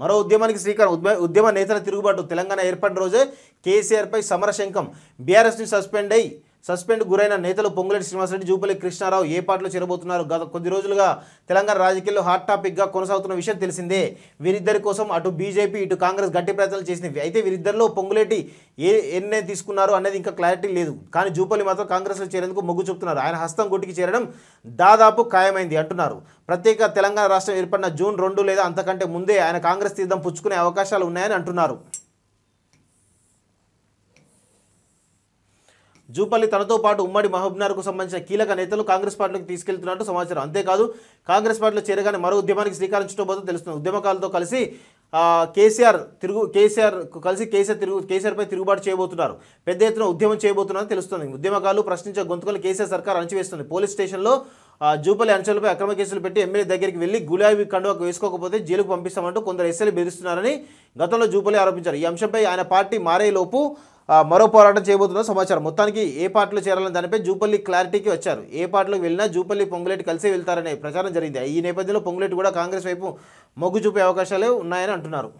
మరో ఉద్యమానికి శ్రీకారం. ఉద్య- ఉద్యమ నేతల తిరుగుబాటు. తెలంగాణ ఏర్పడిన రోజే కేసీఆర్పై సమరశంకం బీఆర్ఎస్ని సస్పెండ్ అయి సస్పెండ్ గురైన నేతలు పొంగులేటి శ్రీనివాసరెడ్డి జూపల్లి కృష్ణారావు ఏ పాటలు చేరబోతున్నారు? గత కొద్ది రోజులుగా తెలంగాణ రాజకీయాల్లో హాట్ టాపిక్గా కొనసాగుతున్న విషయం తెలిసిందే. వీరిద్దరి కోసం అటు బీజేపీ ఇటు కాంగ్రెస్ గట్టి ప్రయత్నాలు చేసింది అయితే వీరిద్దరిలో పొంగులేటి ఏ ఎన్నే తీసుకున్నారు అనేది ఇంకా క్లారిటీ లేదు. కానీ జూపల్లి మాత్రం కాంగ్రెస్లో చేరేందుకు మొగ్గు చూపుతున్నారు. ఆయన హస్తం గుట్టికి చేరడం దాదాపు ఖాయమైంది అంటున్నారు. ప్రత్యేక తెలంగాణ రాష్ట్రం ఏర్పడిన జూన్ రెండు లేదా అంతకంటే ముందే ఆయన కాంగ్రెస్ తీర్థం పుచ్చుకునే అవకాశాలు ఉన్నాయని అంటున్నారు. జూపల్లి తనతో పాటు ఉమ్మడి మహబూబ్నగర్కు సంబంధించిన కీలక నేతలు కాంగ్రెస్ పార్టీలోకి తీసుకెళ్తున్నట్టు సమాచారం. అంతేకాదు కాంగ్రెస్ పార్టీలో చేరగానే మరో ఉద్యమానికి శ్రీకారం తెలుస్తుంది. ఉద్యమకాలతో కలిసి కేసీఆర్ తిరుగు కేసీఆర్ కలిసి కేసీఆర్ తిరుగు కేసీఆర్పై తిరుగుబాటు చేయబోతున్నారు. పెద్ద ఎత్తున ఉద్యమం చేయబోతున్నారని తెలుస్తుంది. ఉద్యమకాలు ప్రశ్నించే గొంతుకలు కేసీఆర్ సర్కార్ అణచివేస్తుంది. పోలీస్ స్టేషన్లో జూపల్లి అంచెలపై అక్రమ కేసులు పెట్టి ఎమ్మెల్యే దగ్గరికి వెళ్ళి గులాబీ కండువాకు వేసుకోకపోతే జైలుకు పంపిస్తామంటూ కొందరు ఎస్ఎల్ బెదిరిస్తున్నారని గతంలో జూపల్లి ఆరోపించారు. ఈ అంశంపై ఆయన పార్టీ మారేలోపు మరో పోరాటం చేయబోతున్న సమాచారం. మొత్తానికి ఏ పార్టీలో చేరాలని దానిపై జూపల్లి క్లారిటీకి వచ్చారు. ఏ పార్టీలోకి వెళ్ళినా జూపల్లి పొంగులేటి కలిసి వెళ్తారనే ప్రచారం జరిగింది. ఈ నేపథ్యంలో పొంగులేటి కూడా కాంగ్రెస్ వైపు మొగ్గు చూపే అవకాశాలే ఉన్నాయని అంటున్నారు.